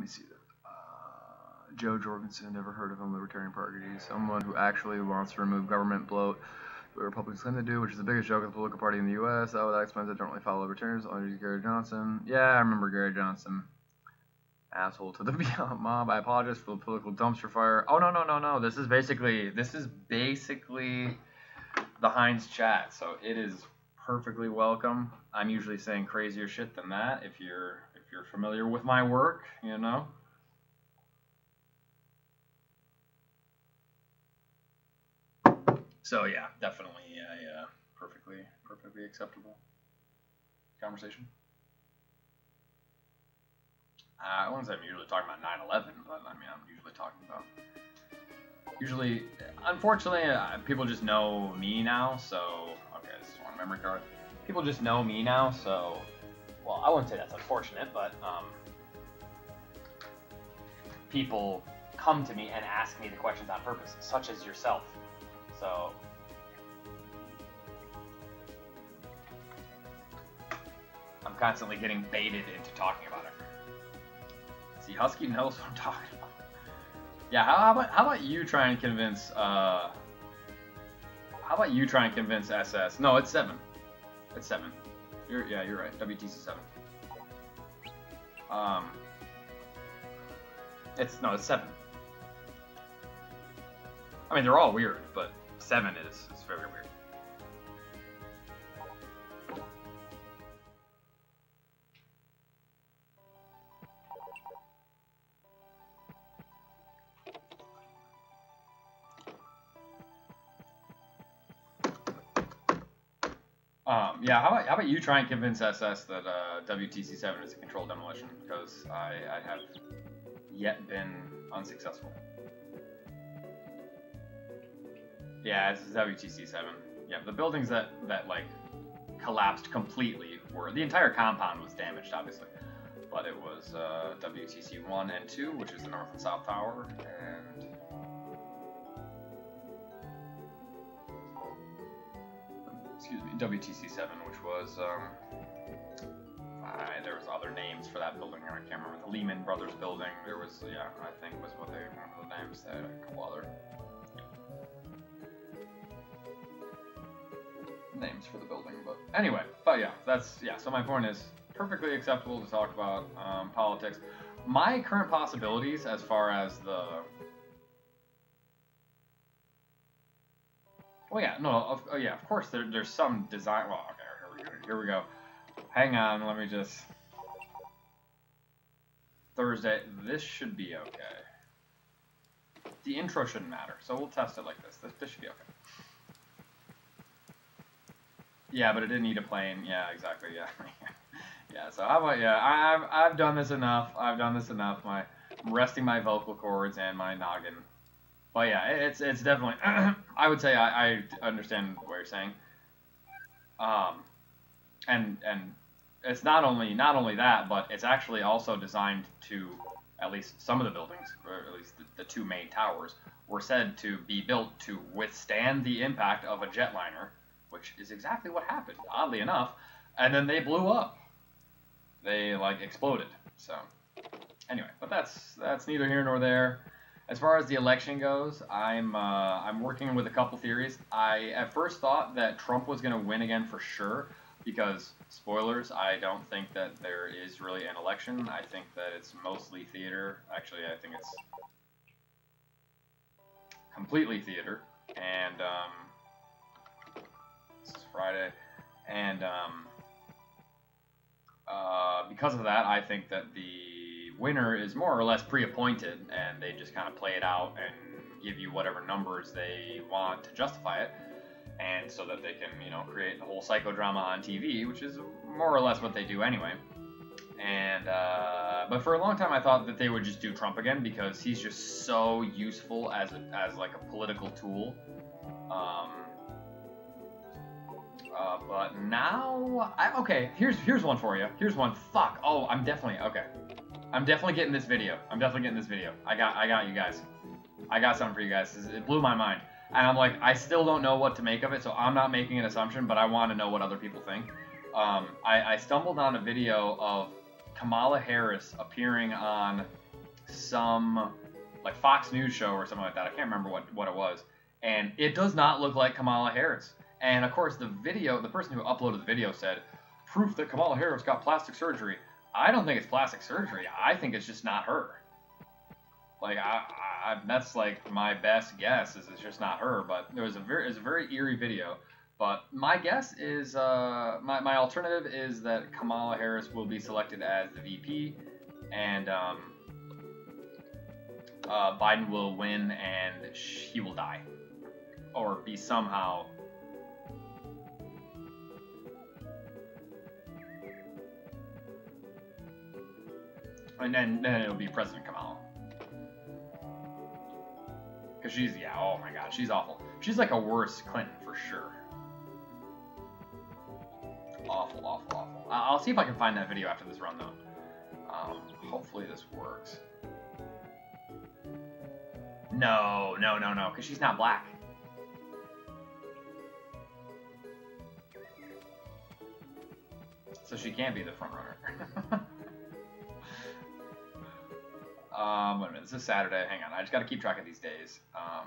me see that. Uh, Jo Jorgensen, never heard of him, Libertarian Party. Someone who actually wants to remove government bloat. The Republicans claim to do, which is the biggest joke of the political party in the U.S. Oh, that explains I don't really follow libertarians. Only Gary Johnson. Yeah, I remember Gary Johnson. Asshole to the Beyond Mob. I apologize for the political dumpster fire. Oh no no no no. This is basically this is basically the Heinz chat. So it is perfectly welcome. I'm usually saying crazier shit than that. If you're if you're familiar with my work, you know. So yeah, definitely a uh, perfectly perfectly acceptable conversation. Uh, I wouldn't say I'm usually talking about 9/11, but I mean I'm usually talking about. Usually, unfortunately, uh, people just know me now. So okay, this is one memory card. People just know me now, so well, I wouldn't say that's unfortunate, but um, people come to me and ask me the questions on purpose, such as yourself. So I'm constantly getting baited into talking about it. See, Husky knows what I'm talking about. Yeah, how, about how about you try and convince uh how about you try and convince SS? No, it's seven. It's seven. You're yeah, you're right. WTC seven. Um it's no, it's seven. I mean they're all weird, but seven is, is very weird. Yeah, how about, how about you try and convince SS that uh, WTC7 is a controlled demolition? Because I, I have yet been unsuccessful. Yeah, it's WTC7. Yeah, the buildings that, that like collapsed completely were the entire compound was damaged, obviously, but it was uh, WTC one and two, which is the north and south tower, and excuse me, WTC seven, which was um, I, there was other names for that building. I can't remember the Lehman Brothers building. There was yeah, I think was what they one of the names. Had a couple other names for the building. But anyway, but yeah, that's yeah. So my point is perfectly acceptable to talk about um, politics. My current possibilities, as far as the well, yeah, no, of, oh, yeah, of course there, there's some design. Well, okay, here we go. Here we go. Hang on, let me just. Thursday. This should be okay. The intro shouldn't matter, so we'll test it like this. This, this should be okay. Yeah, but it didn't need a plane. Yeah, exactly. Yeah, yeah. So how about yeah? I, I've I've done this enough. I've done this enough. My I'm resting my vocal cords and my noggin. But yeah, it's it's definitely. I would say I, I understand what you're saying. Um, and and it's not only not only that, but it's actually also designed to at least some of the buildings, or at least the, the two main towers, were said to be built to withstand the impact of a jetliner which is exactly what happened, oddly enough. And then they blew up. They like exploded. So anyway, but that's that's neither here nor there. As far as the election goes, I'm uh, I'm working with a couple theories. I at first thought that Trump was going to win again for sure because spoilers, I don't think that there is really an election. I think that it's mostly theater. Actually, I think it's completely theater. And um, Friday, and um, uh, because of that, I think that the winner is more or less pre-appointed, and they just kind of play it out and give you whatever numbers they want to justify it, and so that they can, you know, create the whole psychodrama on TV, which is more or less what they do anyway. And uh, but for a long time, I thought that they would just do Trump again because he's just so useful as a, as like a political tool. Um, uh, but now, I, okay, here's here's one for you. Here's one. Fuck. Oh, I'm definitely okay. I'm definitely getting this video. I'm definitely getting this video. I got I got you guys. I got something for you guys. It blew my mind. And I'm like, I still don't know what to make of it, so I'm not making an assumption, but I want to know what other people think. Um, I, I stumbled on a video of Kamala Harris appearing on some like Fox News show or something like that. I can't remember what what it was, and it does not look like Kamala Harris. And of course, the video, the person who uploaded the video said, proof that Kamala Harris got plastic surgery. I don't think it's plastic surgery. I think it's just not her. Like I, I that's like my best guess is it's just not her. But there was a very, it's a very eerie video. But my guess is, uh, my, my alternative is that Kamala Harris will be selected as the VP, and um, uh, Biden will win and he will die, or be somehow and then then it'll be President Kamala. Cause she's yeah, oh my god, she's awful. She's like a worse Clinton for sure. Awful, awful, awful. I'll see if I can find that video after this run though. Um, hopefully this works. No, no, no, no, because she's not black. So she can't be the front runner. Um, wait a minute, this is Saturday. Hang on, I just got to keep track of these days. Um,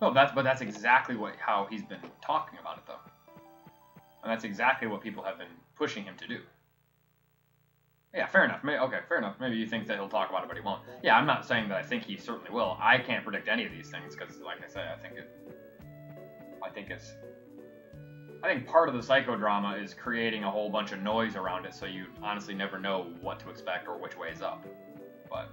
no, that's but that's exactly what how he's been talking about it though, and that's exactly what people have been pushing him to do. Yeah, fair enough. Okay, fair enough. Maybe you think that he'll talk about it, but he won't. Yeah, I'm not saying that I think he certainly will. I can't predict any of these things because, like I say, I think it. I think it's I think part of the psychodrama is creating a whole bunch of noise around it so you honestly never know what to expect or which way is up. But.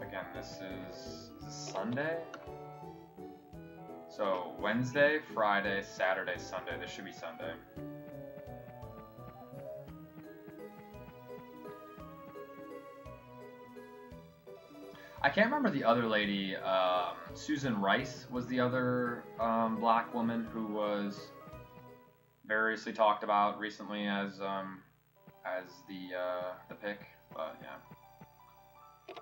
Again, this is, is this Sunday. So Wednesday, Friday, Saturday, Sunday. This should be Sunday. I can't remember the other lady. Um, Susan Rice was the other um, black woman who was variously talked about recently as um, as the uh, the pick, but yeah.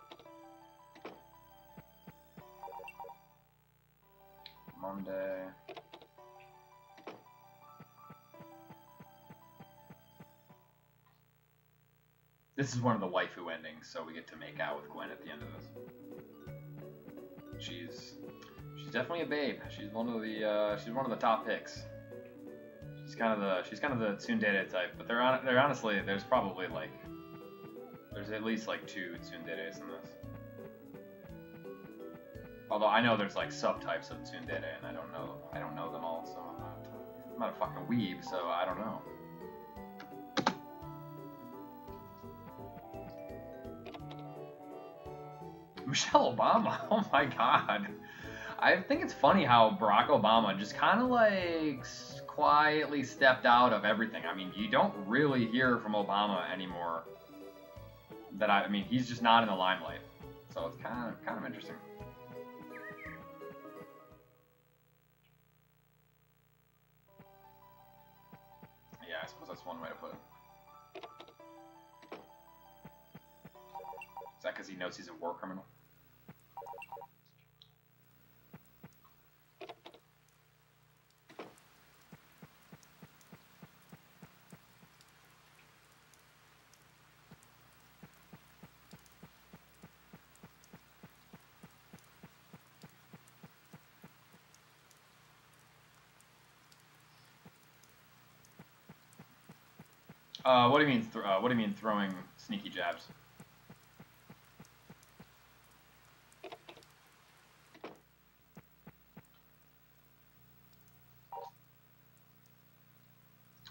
Monday. This is one of the waifu endings, so we get to make out with Gwen at the end of this. She's she's definitely a babe. She's one of the uh, she's one of the top picks. She's kind of the she's kind of the tsundere type, but they're on they're honestly there's probably like there's at least like two tsunderes in this. Although I know there's like subtypes of tsundere, and I don't know I don't know them all, so I'm not I'm not a fucking weeb, so I don't know. Michelle Obama. Oh my god. I think it's funny how Barack Obama just kind of like quietly stepped out of everything. I mean, you don't really hear from Obama anymore. That I, I mean, he's just not in the limelight. So it's kind of kind of interesting. Yeah, I suppose that's one way to put it. Is that because he knows he's a war criminal? Uh, what do you mean? Uh, what do you mean throwing sneaky jabs?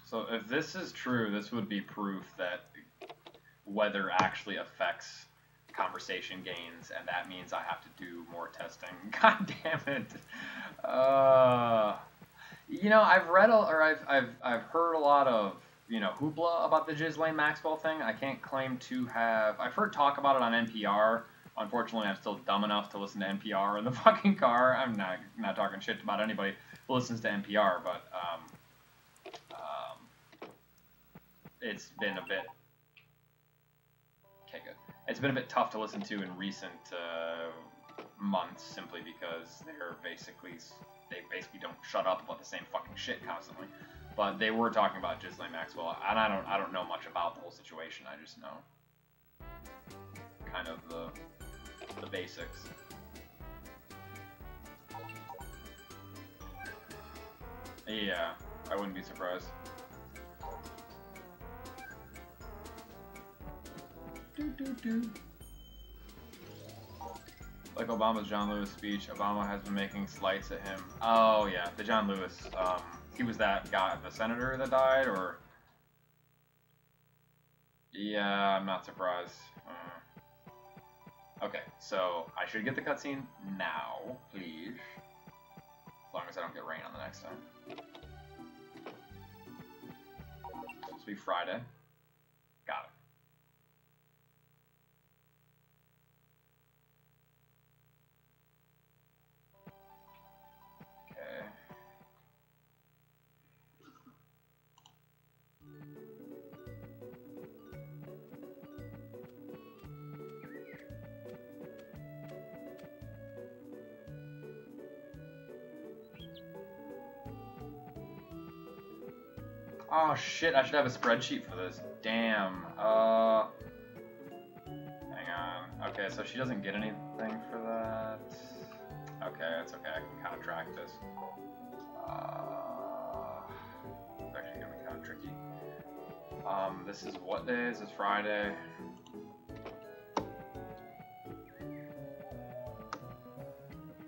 So if this is true, this would be proof that weather actually affects conversation gains, and that means I have to do more testing. God damn it! Uh, you know, I've read or I've I've I've heard a lot of you know, hoopla about the Ghislaine Maxwell thing. I can't claim to have. I've heard talk about it on NPR. Unfortunately, I'm still dumb enough to listen to NPR in the fucking car. I'm not not talking shit about anybody who listens to NPR, but um, um, it's been a bit. Okay, good. It's been a bit tough to listen to in recent uh, months, simply because they're basically they basically don't shut up about the same fucking shit constantly. But they were talking about Ghislaine Maxwell, and I don't I don't know much about the whole situation. I just know kind of the the basics. Yeah, I wouldn't be surprised. Do, do, do. Like Obama's John Lewis speech, Obama has been making slights at him. Oh yeah, the John Lewis. Um, he was that guy, the senator that died, or? Yeah, I'm not surprised. Uh, okay, so I should get the cutscene now, please. As long as I don't get rain on the next time. It's Supposed to be Friday. Shit, I should have a spreadsheet for this. Damn. Uh. Hang on. Okay, so she doesn't get anything for that. Okay, that's okay. I can kind of track this. Uh, it's actually gonna be kind of tricky. Um, this is what day? This is Friday.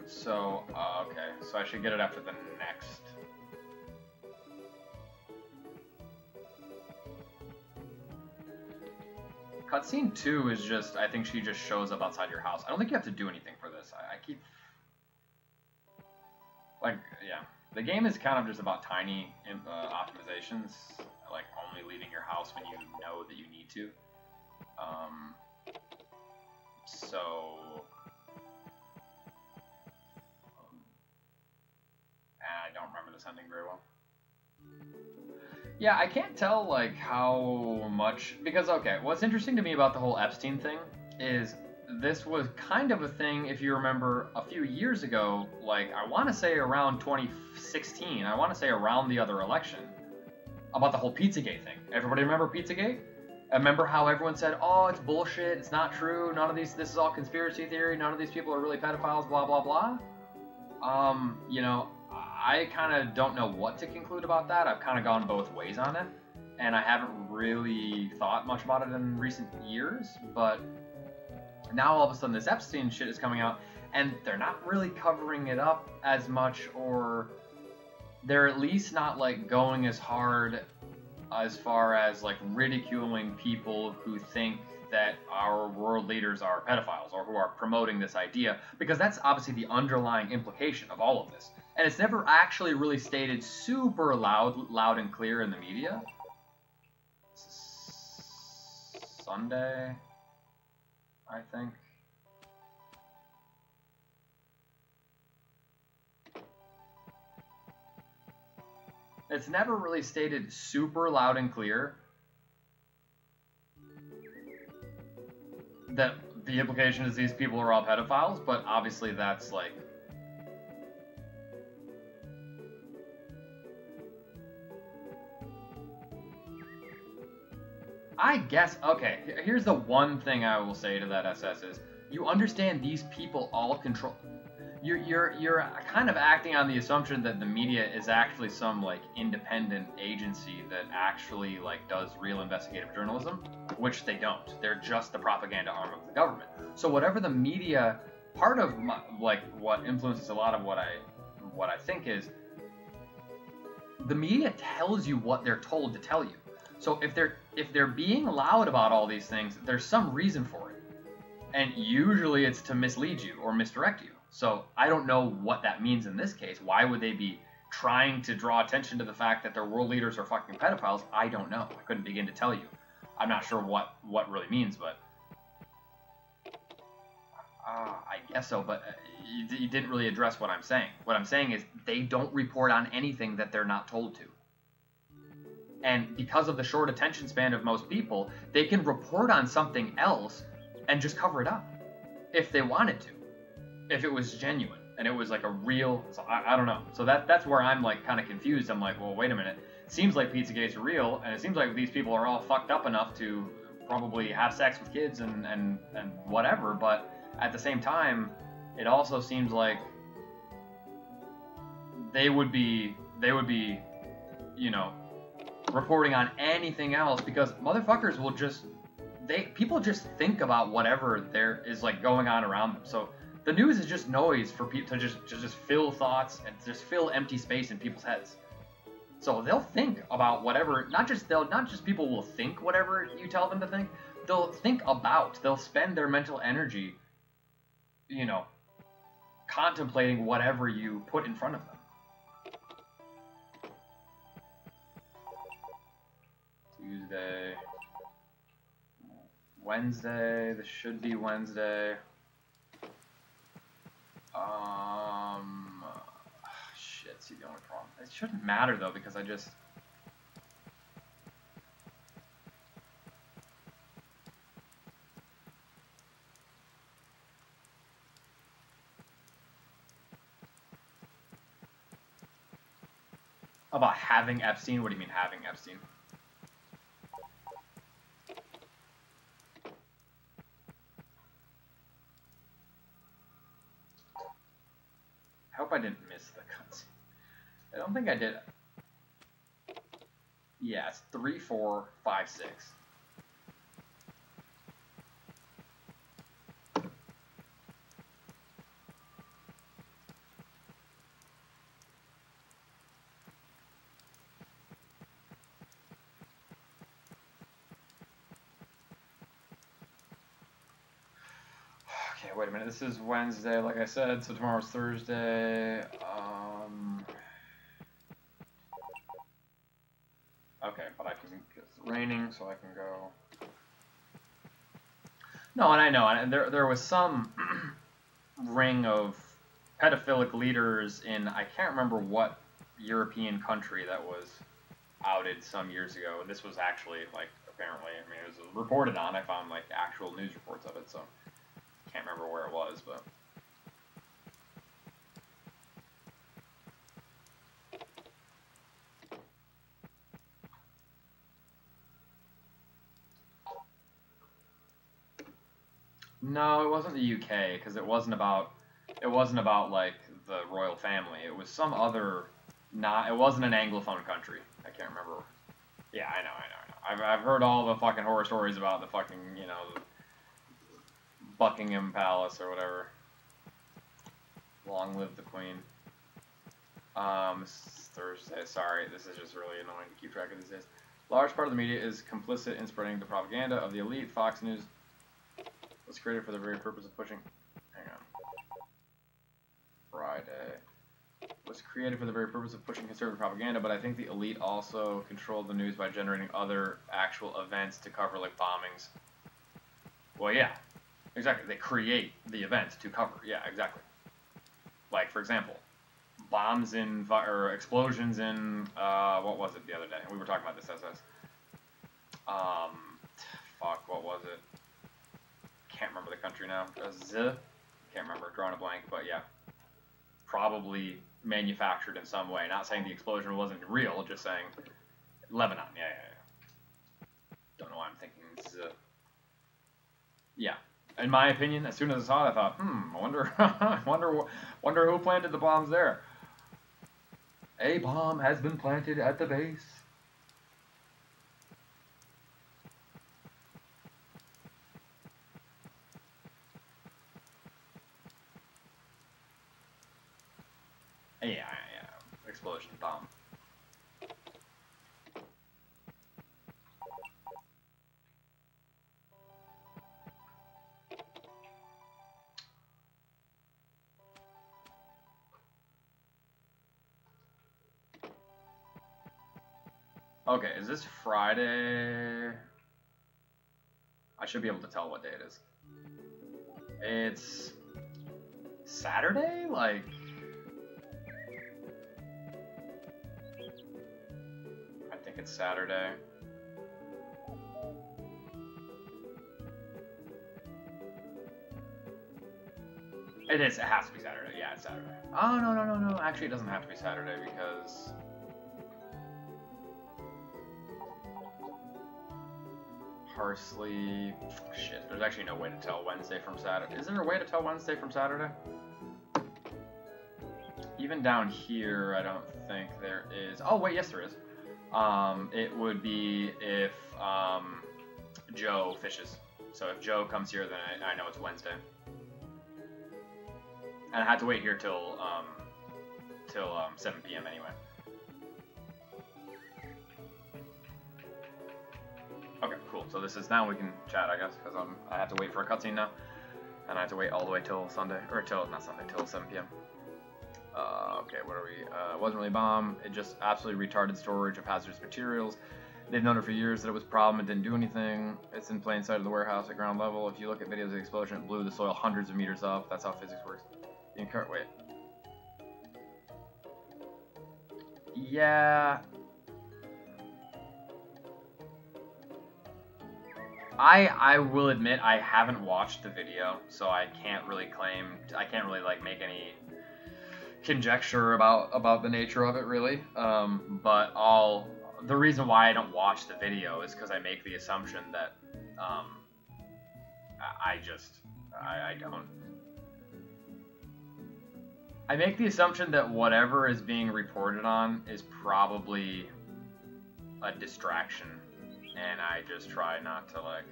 So, uh, okay, so I should get it after the Cutscene 2 is just, I think she just shows up outside your house. I don't think you have to do anything for this. I, I keep... Like, yeah. The game is kind of just about tiny uh, optimizations, like only leaving your house when you know that you need to. Um, so... Um, I don't remember this ending very well. Yeah, I can't tell like how much because okay, what's interesting to me about the whole Epstein thing is this was kind of a thing if you remember a few years ago, like I want to say around 2016, I want to say around the other election about the whole Pizzagate thing. Everybody remember Pizzagate? Remember how everyone said, "Oh, it's bullshit. It's not true. None of these. This is all conspiracy theory. None of these people are really pedophiles. Blah blah blah." Um, you know, I kind of don't know what to conclude about that. I've kind of gone both ways on it, and I haven't really thought much about it in recent years. But now all of a sudden, this Epstein shit is coming out, and they're not really covering it up as much, or they're at least not like going as hard as far as like ridiculing people who think that our world leaders are pedophiles or who are promoting this idea because that's obviously the underlying implication of all of this and it's never actually really stated super loud, loud and clear in the media. Sunday, I think. It's never really stated super loud and clear that the implication is these people are all pedophiles, but obviously that's like I guess, okay, here's the one thing I will say to that SS is, you understand these people all control, you're, you're, you're kind of acting on the assumption that the media is actually some, like, independent agency that actually, like, does real investigative journalism, which they don't. They're just the propaganda arm of the government. So whatever the media, part of, my, like, what influences a lot of what I, what I think is, the media tells you what they're told to tell you. So if they're if they're being loud about all these things, there's some reason for it. And usually it's to mislead you or misdirect you. So I don't know what that means in this case. Why would they be trying to draw attention to the fact that their world leaders are fucking pedophiles? I don't know. I couldn't begin to tell you. I'm not sure what what really means, but uh, I guess so. But uh, you, you didn't really address what I'm saying. What I'm saying is they don't report on anything that they're not told to. And because of the short attention span of most people, they can report on something else and just cover it up if they wanted to, if it was genuine and it was like a real. So I, I don't know. So that that's where I'm like kind of confused. I'm like, well, wait a minute. It seems like Pizzagate's real, and it seems like these people are all fucked up enough to probably have sex with kids and and and whatever. But at the same time, it also seems like they would be they would be, you know, reporting on anything else because motherfuckers will just they people just think about whatever there is like going on around them. So the news is just noise for people to just to just fill thoughts and just fill empty space in people's heads. So they'll think about whatever. Not just they'll not just people will think whatever you tell them to think. They'll think about. They'll spend their mental energy, you know, contemplating whatever you put in front of them. Tuesday. Wednesday. This should be Wednesday. Um, shit. See the only problem. It shouldn't matter though because I just. About having Epstein? What do you mean having Epstein? hope I didn't miss the cutscene. I don't think I did. Yeah, it's three, four, five, six. Okay, wait a minute. This is Wednesday, like I said, so tomorrow's Thursday. No, and I know, and there, there was some ring of pedophilic leaders in, I can't remember what European country that was outed some years ago. And this was actually, like, apparently, I mean, it was reported on. I found, like, actual news reports of it, so. Can't remember where it was, but. No, it wasn't the UK because it wasn't about it wasn't about like the royal family. It was some other not. It wasn't an anglophone country. I can't remember. Yeah, I know, I know, I know. I've I've heard all the fucking horror stories about the fucking you know Buckingham Palace or whatever. Long live the Queen. Um, Thursday. Sorry, this is just really annoying to keep track of these days. Large part of the media is complicit in spreading the propaganda of the elite. Fox News was created for the very purpose of pushing. Hang on. Friday was created for the very purpose of pushing conservative propaganda, but I think the elite also controlled the news by generating other actual events to cover, like bombings. Well, yeah, Exactly. They create the events to cover. Yeah, exactly. Like, for example, bombs in, or explosions in, uh, what was it the other day? We were talking about this SS. Um, fuck, what was it? Can't remember the country now. Z? Can't remember, drawing a blank, but yeah. Probably manufactured in some way. Not saying the explosion wasn't real, just saying Lebanon. Yeah, yeah, yeah. Don't know why I'm thinking Z. Yeah, in my opinion, as soon as I saw it, I thought, hmm, I wonder, I wonder, wonder who planted the bombs there. A bomb has been planted at the base. Okay, is this Friday? I should be able to tell what day it is. It's Saturday? Like... I think it's Saturday. It is. It has to be Saturday. Yeah, it's Saturday. Oh no no no no. Actually, it doesn't have to be Saturday because. Parsley. Shit. There's actually no way to tell Wednesday from Saturday. Is there a way to tell Wednesday from Saturday? Even down here, I don't think there is. Oh wait, yes there is. Um, it would be if um, Joe fishes. So if Joe comes here, then I, I know it's Wednesday. And I had to wait here till um, till um, 7 p.m. anyway. Okay, cool. So this is now we can chat, I guess, because um, I have to wait for a cutscene now, and I have to wait all the way till Sunday, or till not Sunday, till 7 p.m. Uh, okay, what are we? Uh, it wasn't really a bomb. It just absolutely retarded storage of hazardous materials. They've known it for years that it was a problem. It didn't do anything. It's in plain sight of the warehouse at ground level. If you look at videos of the explosion, it blew the soil hundreds of meters up. That's how physics works. The incur- wait. Yeah. I I will admit I haven't watched the video, so I can't really claim I can't really like make any conjecture about about the nature of it really. Um, but all the reason why I don't watch the video is because I make the assumption that um, I, I just I, I don't. I make the assumption that whatever is being reported on is probably a distraction, and I just try not to like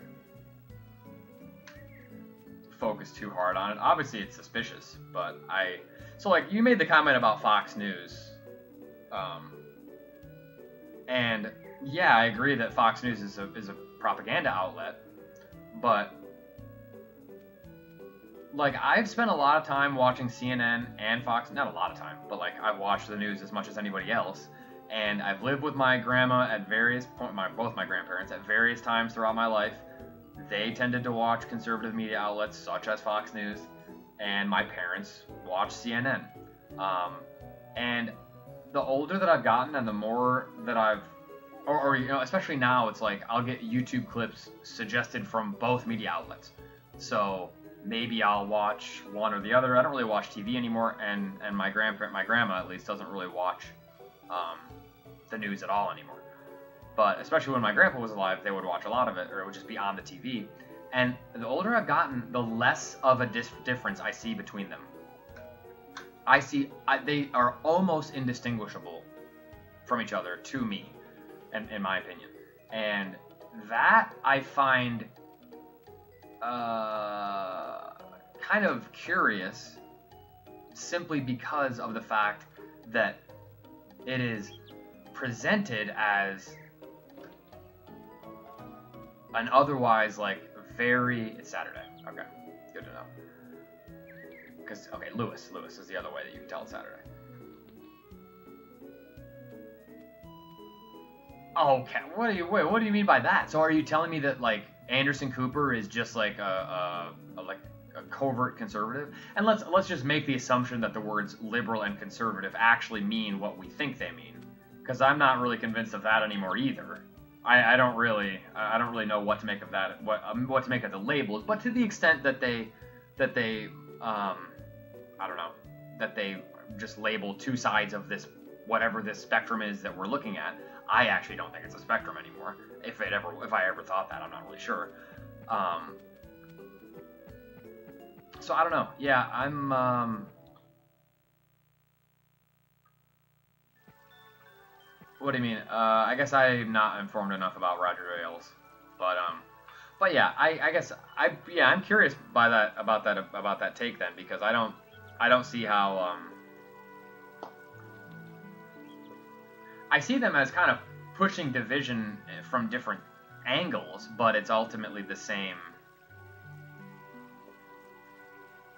focus too hard on it. Obviously, it's suspicious, but I so like you made the comment about Fox News, um, and yeah, I agree that Fox News is a is a propaganda outlet, but like I've spent a lot of time watching CNN and Fox, not a lot of time, but like I've watched the news as much as anybody else, and I've lived with my grandma at various point, my both my grandparents at various times throughout my life. They tended to watch conservative media outlets such as Fox News, and my parents watch CNN. Um, and the older that I've gotten, and the more that I've or, or, you know, especially now, it's like I'll get YouTube clips suggested from both media outlets. So maybe I'll watch one or the other. I don't really watch TV anymore, and and my grandparent, my grandma at least, doesn't really watch um, the news at all anymore. But especially when my grandpa was alive, they would watch a lot of it, or it would just be on the TV. And the older I've gotten, the less of a dis- difference I see between them. I see I, they are almost indistinguishable from each other to me, in, in my opinion. And that I find uh, kind of curious simply because of the fact that it is presented as an otherwise like very it's Saturday. Okay, good to know. Because okay, Lewis, Lewis is the other way that you can tell it's Saturday. Okay, what do you wait? What do you mean by that? So are you telling me that like Anderson Cooper is just like a, a, a like a covert conservative? And let's let's just make the assumption that the words liberal and conservative actually mean what we think they mean, because I'm not really convinced of that anymore either. I, I don't really I don't really know what to make of that what um, what to make of the labels, but to the extent that they that they um, I don't know that they just label two sides of this whatever this spectrum is that we're looking at. I actually don't think it's a spectrum anymore. If it ever, if I ever thought that, I'm not really sure. Um, so I don't know. Yeah, I'm. Um, what do you mean? Uh, I guess I'm not informed enough about Roger Ailes, but um, but yeah, I, I guess I yeah I'm curious by that about that about that take then because I don't I don't see how um I see them as kind of pushing division from different angles, but it's ultimately the same.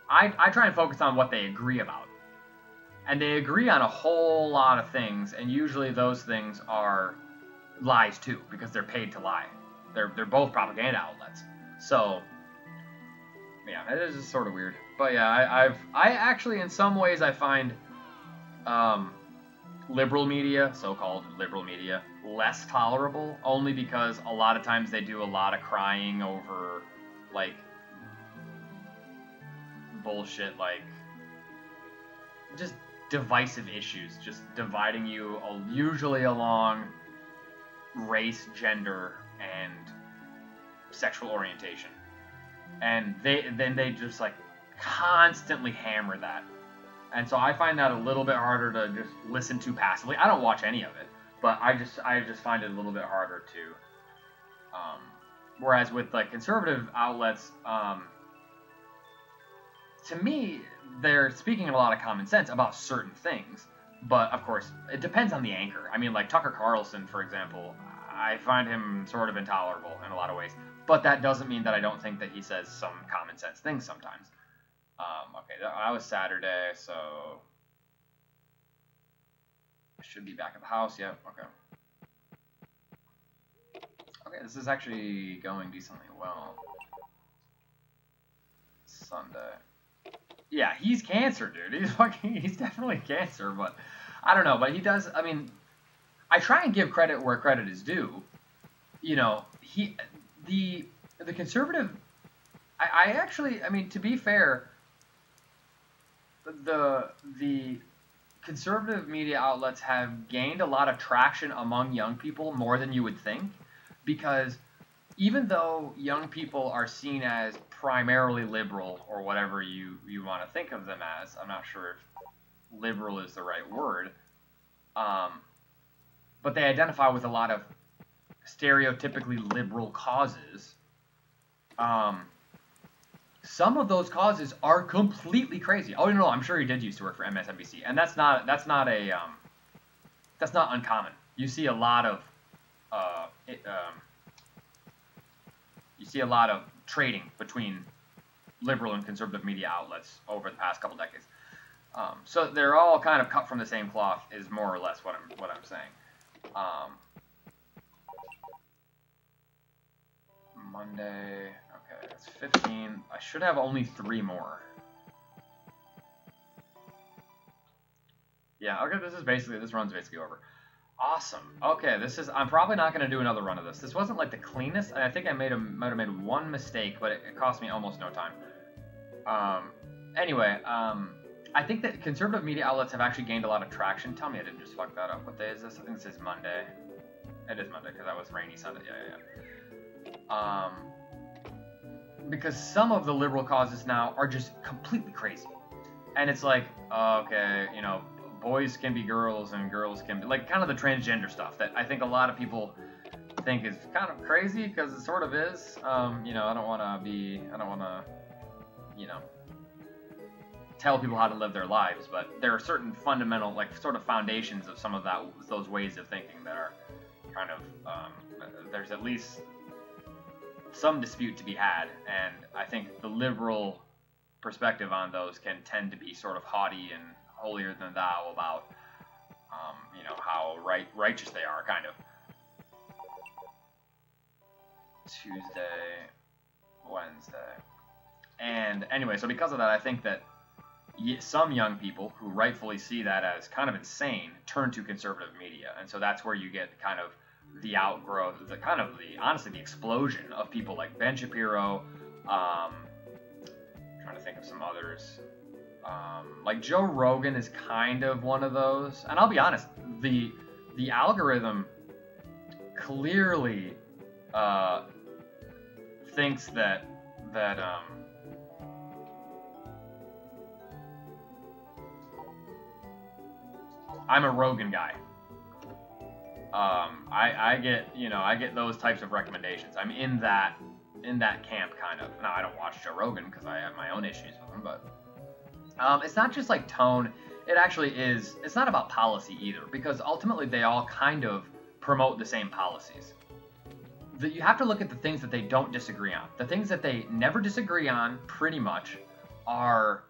I, I try and focus on what they agree about. And they agree on a whole lot of things, and usually those things are lies too, because they're paid to lie. They're, they're both propaganda outlets. So, yeah, it is just sort of weird. But yeah, I, I've I actually in some ways I find um, liberal media, so-called liberal media, less tolerable only because a lot of times they do a lot of crying over like bullshit like just divisive issues, just dividing you usually along race, gender, and sexual orientation. And they then they just like constantly hammer that. And so I find that a little bit harder to just listen to passively. I don't watch any of it, but I just I just find it a little bit harder to. Um, whereas with like conservative outlets, um, to me, they're speaking a lot of common sense about certain things. But of course, it depends on the anchor. I mean, like Tucker Carlson, for example, I find him sort of intolerable in a lot of ways. But that doesn't mean that I don't think that he says some common sense things sometimes. Um, okay, that was Saturday, so I should be back at the house. Yep. Okay. Okay, this is actually going decently well. Sunday. Yeah, he's cancer, dude. He's fucking. He's definitely cancer, but I don't know. But he does. I mean, I try and give credit where credit is due. You know, he the the conservative. I, I actually. I mean, to be fair, the the conservative media outlets have gained a lot of traction among young people more than you would think because even though young people are seen as primarily liberal or whatever you, you want to think of them as, I'm not sure if liberal is the right word, um, but they identify with a lot of stereotypically liberal causes. Um, some of those causes are completely crazy. Oh no, no, I'm sure he did used to work for MSNBC, and that's not that's not a um, that's not uncommon. You see a lot of uh, it, um, you see a lot of trading between liberal and conservative media outlets over the past couple decades. Um, so they're all kind of cut from the same cloth, is more or less what I'm what I'm saying. Um, Monday. Okay, that's 15. I should have only three more. Yeah, okay, this is basically, this run's basically over. Awesome. Okay, this is, I'm probably not going to do another run of this. This wasn't like the cleanest, I think I made a, might have made one mistake, but it, it cost me almost no time. Um, anyway, um, I think that conservative media outlets have actually gained a lot of traction. Tell me I didn't just fuck that up. What day is this? I think this is Monday. It is Monday, because that was rainy Sunday. Yeah, yeah, yeah. Um, because some of the liberal causes now are just completely crazy. And it's like, okay, you know, boys can be girls and girls can be like kind of the transgender stuff that I think a lot of people think is kind of crazy because it sort of is. Um, you know, I don't want to be, I don't want to, you know, tell people how to live their lives, but there are certain fundamental, like, sort of foundations of some of that, those ways of thinking that are kind of, um, there's at least some dispute to be had, and I think the liberal perspective on those can tend to be sort of haughty and holier than thou about, um, you know, how right righteous they are, kind of. Tuesday, Wednesday, and anyway, so because of that, I think that some young people who rightfully see that as kind of insane turn to conservative media, and so that's where you get kind of the outgrowth, the kind of the honestly the explosion of people like Ben Shapiro. Um, trying to think of some others. Um, like Joe Rogan is kind of one of those, and I'll be honest, the the algorithm clearly uh, thinks that that um, I'm a Rogan guy um, I, I get you know I get those types of recommendations. I'm in that in that camp kind of. Now I don't watch Joe Rogan because I have my own issues with him, but um, it's not just like tone. It actually is. It's not about policy either because ultimately they all kind of promote the same policies. The, you have to look at the things that they don't disagree on. The things that they never disagree on, pretty much, are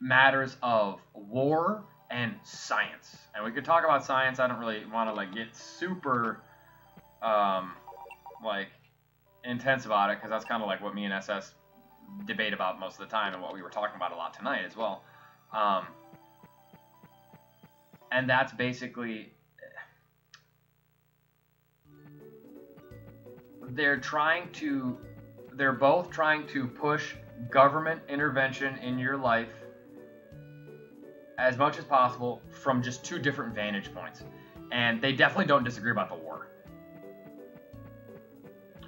matters of war and science. And we could talk about science. I don't really want to like get super um, like intense about it because that's kind of like what me and SS debate about most of the time and what we were talking about a lot tonight as well. Um, and that's basically they're trying to they're both trying to push government intervention in your life as much as possible from just two different vantage points. And they definitely don't disagree about the war.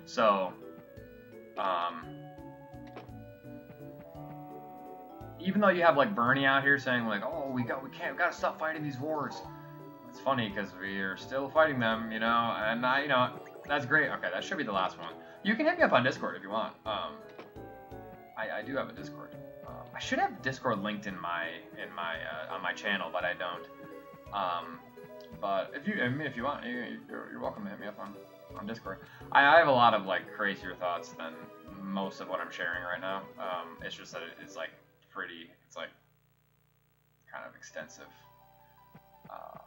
So, um, even though you have like Bernie out here saying like, "Oh, we got, we can't, we got to stop fighting these wars," it's funny because we are still fighting them, you know. And I, you know, that's great. Okay, that should be the last one. You can hit me up on Discord if you want. Um, I, I do have a Discord. Um, I should have Discord linked in my in my uh, on my channel, but I don't. Um, but if you I mean, if you want, you, you're, you're welcome to hit me up on on Discord. I, I have a lot of like crazier thoughts than most of what I'm sharing right now. Um, it's just that it's like pretty. It's like kind of extensive. Uh,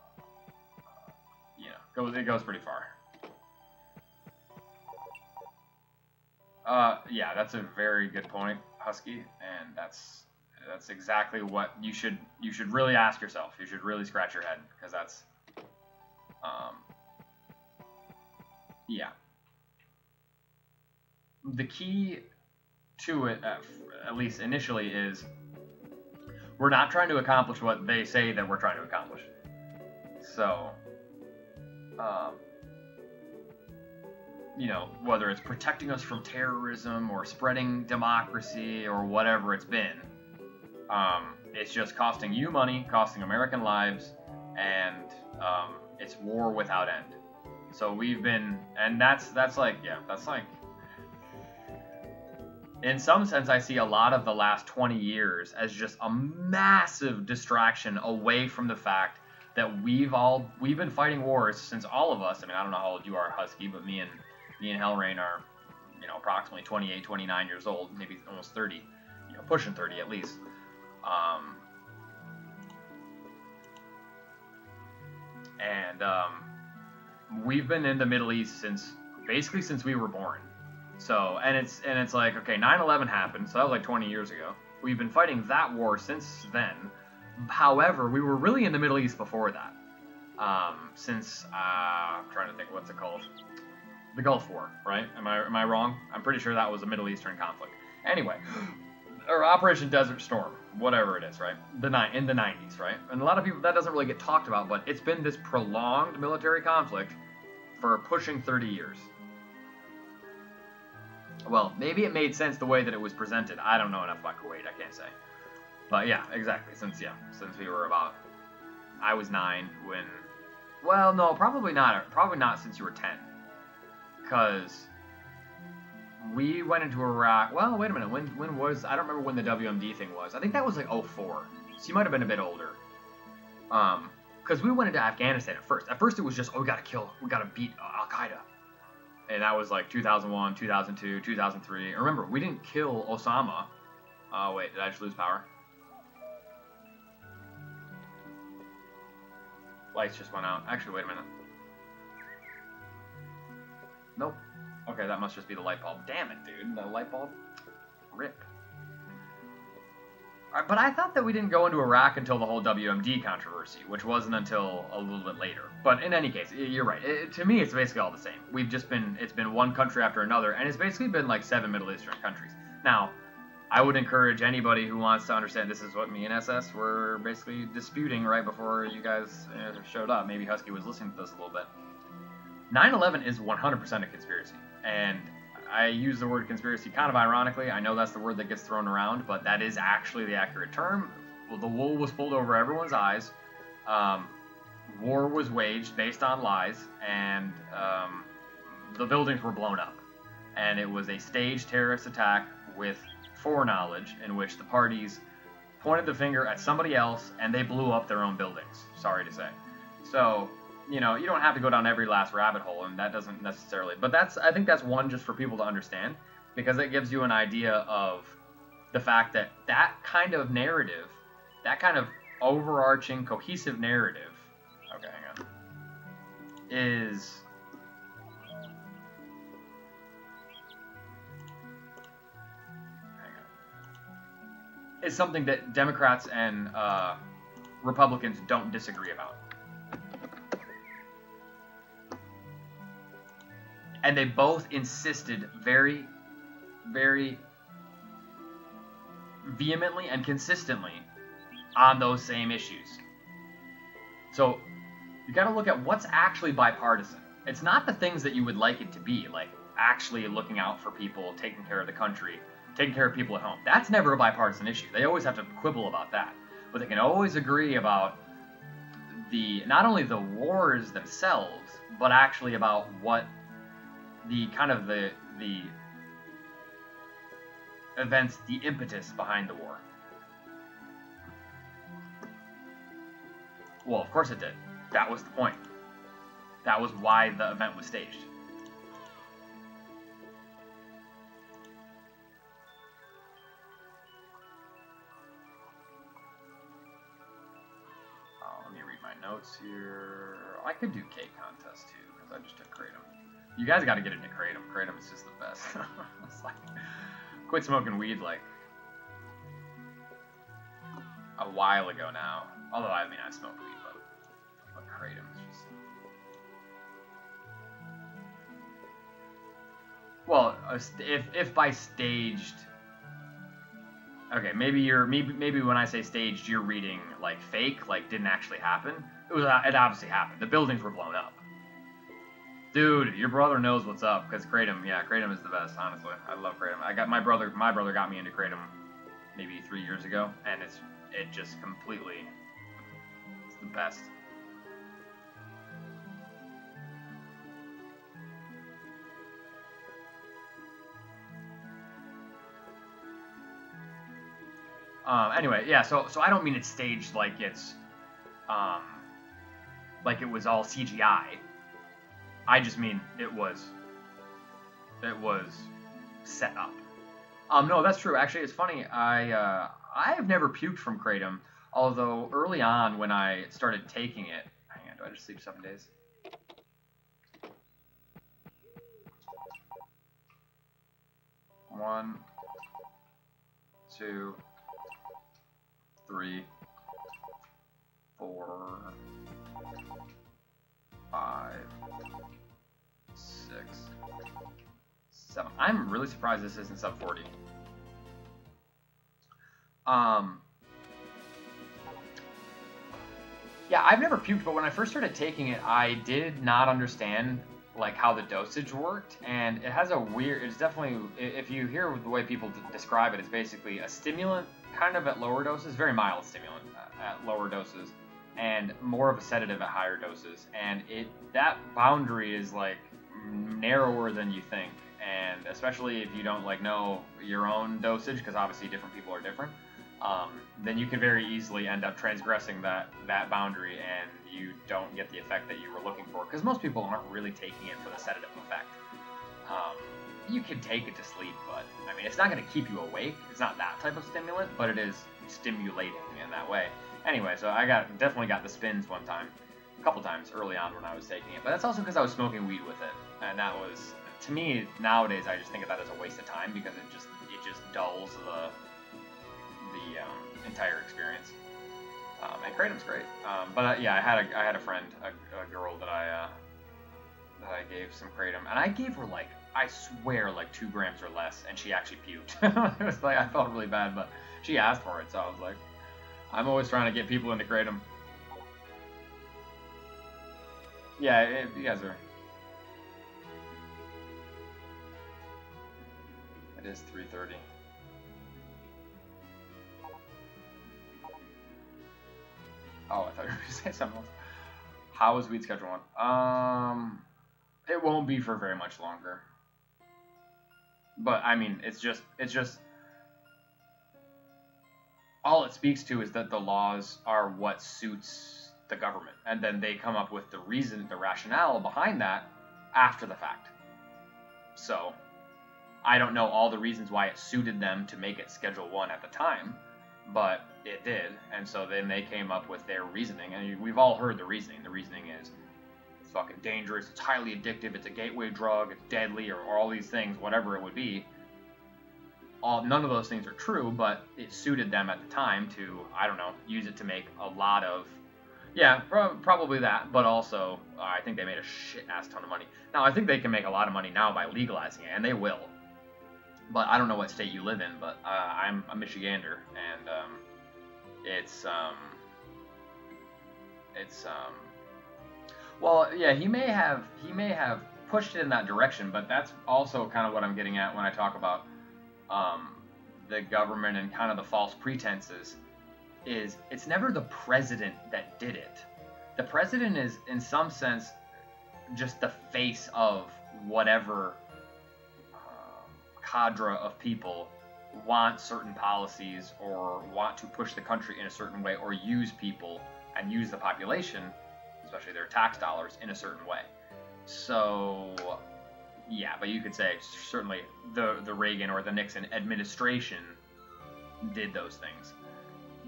you know, goes it goes pretty far. Uh, yeah, that's a very good point, Husky, and that's that's exactly what you should you should really ask yourself. You should really scratch your head because that's, um, yeah. The key to it, at, at least initially, is we're not trying to accomplish what they say that we're trying to accomplish. So, um, you know, whether it's protecting us from terrorism or spreading democracy or whatever it's been, um, it's just costing you money, costing American lives, and um, it's war without end. So we've been, and that's that's like, yeah, that's like, in some sense, I see a lot of the last 20 years as just a massive distraction away from the fact that we've all we've been fighting wars since all of us. I mean, I don't know how old you are, Husky, but me and me and Hellrain are, you know, approximately 28, 29 years old, maybe almost 30, you know, pushing 30 at least. Um, and um, we've been in the Middle East since basically since we were born. So, and it's and it's like okay, 9/11 happened, so that was like 20 years ago. We've been fighting that war since then. However, we were really in the Middle East before that. Um, since uh, I'm trying to think what's it called the Gulf War, right? Am I am I wrong? I'm pretty sure that was a Middle Eastern conflict. Anyway, or Operation Desert Storm, whatever it is, right? The ni- in the 90s, right? And a lot of people that doesn't really get talked about, but it's been this prolonged military conflict for pushing 30 years. Well, maybe it made sense the way that it was presented. I don't know enough about Kuwait, I can't say. But yeah, exactly. Since yeah, since we were about, I was nine when. Well, no, probably not. Probably not since you were 10 because we went into Iraq. Well, wait a minute. When when was I don't remember when the WMD thing was. I think that was like 04. So you might have been a bit older. Um, because we went into Afghanistan at first. At first it was just oh we gotta kill, we gotta beat Al Qaeda, and that was like 2001, 2002, 2003. Remember we didn't kill Osama. Oh wait, did I just lose power? Lights just went out. Actually, wait a minute. Nope. Okay, that must just be the light bulb. Damn it, dude. The light bulb? Rip. Right, but I thought that we didn't go into Iraq until the whole WMD controversy, which wasn't until a little bit later. But in any case, you're right. It, to me, it's basically all the same. We've just been, it's been one country after another, and it's basically been like seven Middle Eastern countries. Now, I would encourage anybody who wants to understand this is what me and SS were basically disputing right before you guys showed up. Maybe Husky was listening to this a little bit. 9/11 is 100% a conspiracy, and I use the word conspiracy kind of ironically. I know that's the word that gets thrown around, but that is actually the accurate term. Well, the wool was pulled over everyone's eyes. Um, war was waged based on lies, and um, the buildings were blown up. And it was a staged terrorist attack with foreknowledge in which the parties pointed the finger at somebody else and they blew up their own buildings. Sorry to say. So you know, you don't have to go down every last rabbit hole, and that doesn't necessarily. But that's, I think that's one just for people to understand, because it gives you an idea of the fact that that kind of narrative, that kind of overarching, cohesive narrative, is is something that Democrats and uh, Republicans don't disagree about. And they both insisted very, very vehemently and consistently on those same issues. So you got to look at what's actually bipartisan. It's not the things that you would like it to be, like actually looking out for people, taking care of the country, taking care of people at home. That's never a bipartisan issue. They always have to quibble about that. But they can always agree about the not only the wars themselves, but actually about what the kind of the the events, the impetus behind the war. Well, of course it did. That was the point. That was why the event was staged. Oh, let me read my notes here. I could do cake contest too, because I just took Kratom. You guys got to get into Kratom. Kratom is just the best. it's like, quit smoking weed like a while ago now. Although, I mean, I smoke Well, if, if by staged... Okay, maybe you're maybe maybe when I say staged, you're reading like fake, like didn't actually happen. It was uh, it obviously happened. The buildings were blown up. Dude, your brother knows what's up because Kratom, yeah, Kratom is the best. Honestly, I love Kratom. I got my brother. My brother got me into Kratom maybe three years ago, and it's it just completely it's the best. Um, anyway, yeah. So so I don't mean it's staged like it's um, like it was all CGI. I just mean it was it was set up. Um, no, that's true. Actually, it's funny. I uh, I have never puked from kratom, although early on when I started taking it, hang on, do I just sleep seven days? One, two, three, four, five, six, seven. I'm really surprised this isn't sub 40. Um, yeah, I've never puked, but when I first started taking it, I did not understand like how the dosage worked, and it has a weird. It's definitely if you hear the way people describe it, it's basically a stimulant, kind of at lower doses, very mild stimulant uh, at lower doses, and more of a sedative at higher doses, and it that boundary is like narrower than you think, and especially if you don't like know your own dosage, because obviously different people are different um, then you can very easily end up transgressing that that boundary and you don't get the effect that you were looking for because most people aren't really taking it for the sedative effect. Um, you can take it to sleep but i mean it's not going to keep you awake. It's not that type of stimulant but it is stimulating in that way. Anyway so i got definitely got the spins one time a couple times early on when i was taking it but that's also because i was smoking weed with it. And that was to me nowadays i just think of that as a waste of time because it just it just dulls the the um, entire experience. Um, and Kratom's great. Um, but uh, yeah, I had a I had a friend, a, a girl that I uh, that I gave some Kratom, and I gave her like I swear like two grams or less, and she actually puked. it was like I felt really bad, but she asked for it, so I was like, I'm always trying to get people into Kratom. Yeah, it, you guys are. It is 3:30. Oh, I thought you were going to say something else. How is weed schedule One? Um, it won't be for very much longer. But I mean, it's just it's just all it speaks to is that the laws are what suits the government, and then they come up with the reason, the rationale behind that after the fact. So, I don't know all the reasons why it suited them to make it Schedule One at the time, but it did, and so then they came up with their reasoning, and we've all heard the reasoning. The reasoning is it's fucking dangerous, it's highly addictive, it's a gateway drug, it's deadly, or, or all these things, whatever it would be. All none of those things are true, but it suited them at the time to I don't know use it to make a lot of Yeah, probably that, but also uh, I think they made a shit ass ton of money. Now I think they can make a lot of money now by legalizing it, and they will. But I don't know what state you live in, but uh, I'm a Michigander, and um, it's um, it's um, well, yeah, he may have he may have pushed it in that direction, but that's also kind of what I'm getting at when I talk about um, the government and kind of the false pretenses is it's never the president that did it. The president is, in some sense, just the face of whatever cadre of people want certain policies or want to push the country in a certain way or use people and use the population, especially their tax dollars, in a certain way. So, yeah, but you could say certainly the the Reagan or the Nixon administration did those things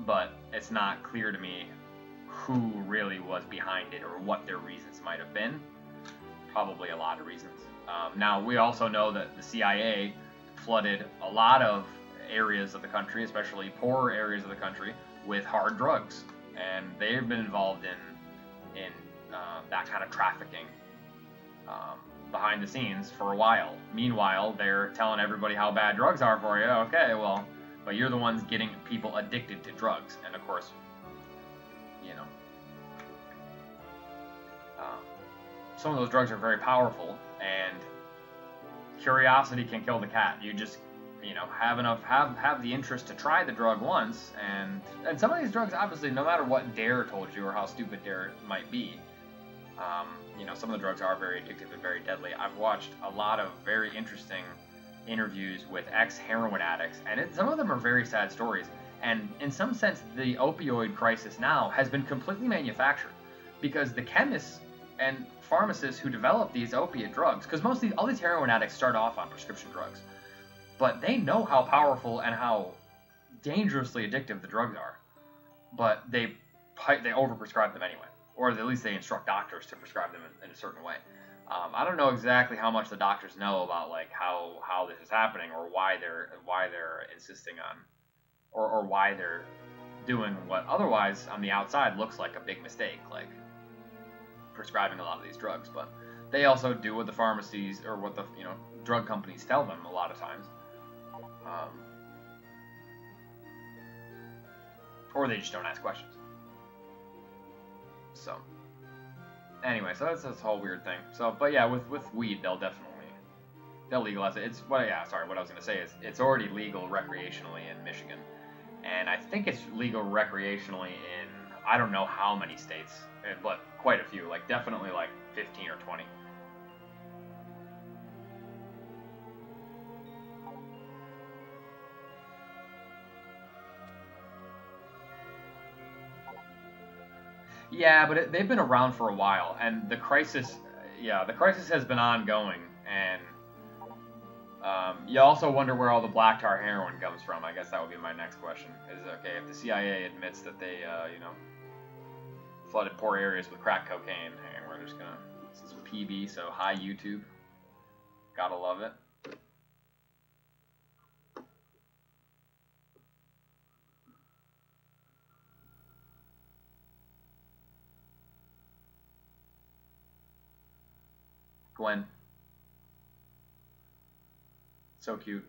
but it's not clear to me who really was behind it or what their reasons might have been. Probably a lot of reasons. Um, now, we also know that the CIA flooded a lot of areas of the country, especially poorer areas of the country, with hard drugs, and they've been involved in in uh, that kind of trafficking um, behind the scenes for a while. Meanwhile, they're telling everybody how bad drugs are for you. Okay, well, but you're the ones getting people addicted to drugs, and of course, you know, uh, some of those drugs are very powerful, and curiosity can kill the cat. You just, you know, have enough, have have the interest to try the drug once, and and some of these drugs, obviously, no matter what Dare told you or how stupid Dare might be, um, you know, some of the drugs are very addictive and very deadly. I've watched a lot of very interesting interviews with ex heroin addicts, and it, some of them are very sad stories. And in some sense, the opioid crisis now has been completely manufactured because the chemists and pharmacists who develop these opiate drugs, because mostly all these heroin addicts start off on prescription drugs, but they know how powerful and how dangerously addictive the drugs are, but they they overprescribe them anyway, or at least they instruct doctors to prescribe them in, in a certain way. Um, I don't know exactly how much the doctors know about like how how this is happening or why they're why they're insisting on or, or why they're doing what otherwise on the outside looks like a big mistake, like prescribing a lot of these drugs. But they also do what the pharmacies or what the you know drug companies tell them a lot of times. Um, or they just don't ask questions. So anyway, so that's this whole weird thing. So, but yeah, with with weed, they'll definitely they'll legalize it. It's well, yeah. Sorry, what I was gonna say is it's already legal recreationally in Michigan, and I think it's legal recreationally in I don't know how many states, but quite a few. Like definitely like 15 or 20. Yeah, but it, they've been around for a while, and the crisis, yeah, the crisis has been ongoing, and um, you also wonder where all the black tar heroin comes from. I guess that would be my next question. Is okay if the CIA admits that they, uh, you know, flooded poor areas with crack cocaine, and we're just gonna. This is PB, so hi YouTube. Gotta love it. Gwen. So cute.